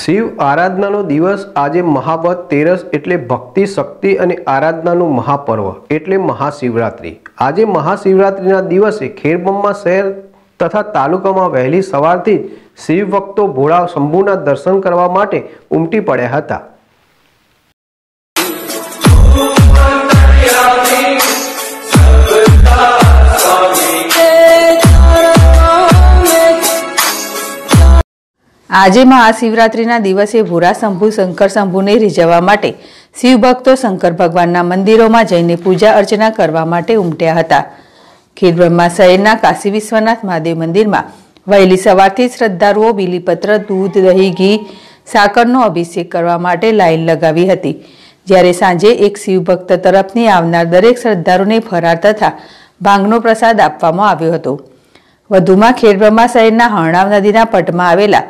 શિવ આરાધનાનો દિવસ આજે મહાવત, તેરસ એટલે ભક્તિ, શક્તિ અને આરાધનાનું મહાપર્વ એટલે મહાશિવરાત્રિ. આજે મહાશિવરાત્રિના દિવસે ખેરબમ્મા શહેર તથા તાલુકામાં વહેલી સવારથી જ શિવ ભક્તો ભોળા શંભુના દર્શન કરવા માટે ઉમટી પડ્યા હતા. આજે મહાશિવરાત્રિના દિવસે ભૂરા શંભુ, શંકર શંભુને રીઝવવા માટે શિવભક્તો શંકર ભગવાનના મંદિરોમાં જઈને પૂજા અર્ચના કરવા માટે ઉમટ્યા હતા. ખેડબ્રહ્મા શહેરના કાશી વિશ્વનાથ મહાદેવ મંદિરમાં વહેલી સવારથી શ્રદ્ધાળુઓ, બીલીપત્ર, દૂધ, દહીં, ઘી, સાકરનો અભિષેક કરવા માટે લાઈન લગાવી હતી. જ્યારે સાંજે એક શિવભક્ત તરફથી આવનાર દરેક શ્રદ્ધાળુને ફરાર તથા ભાંગનો પ્રસાદ આપવામાં આવ્યો હતો. વધુમાં ખેડબ્રહ્મા શહેરના હરણાવ નદીના પટમાં આવેલા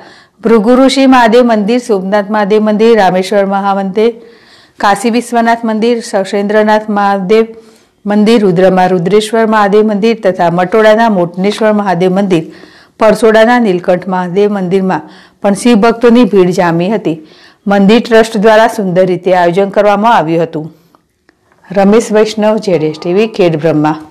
ભૃગુ ઋષિ મહાદેવ મંદિર, સોમનાથ મહાદેવ મંદિર, રામેશ્વર મહામંદિર, કાશી વિશ્વનાથ મંદિર સશેન્દ્રનાથ મહાદેવ મંદિર, રુદ્રમાં રુદ્રેશ્વર મહાદેવ મંદિર તથા મટોડાના મોટનેશ્વર મહાદેવ મંદિર, પરસોડાના નીલકંઠ મહાદેવ મંદિરમાં પણ શિવ ભક્તોની ભીડ જામી હતી. મંદિર ટ્રસ્ટ દ્વારા સુંદર રીતે આયોજન કરવામાં આવ્યું હતું. રમેશ વૈષ્ણવ, જેડેશ ટીવી ખેડ બ્રહ્મા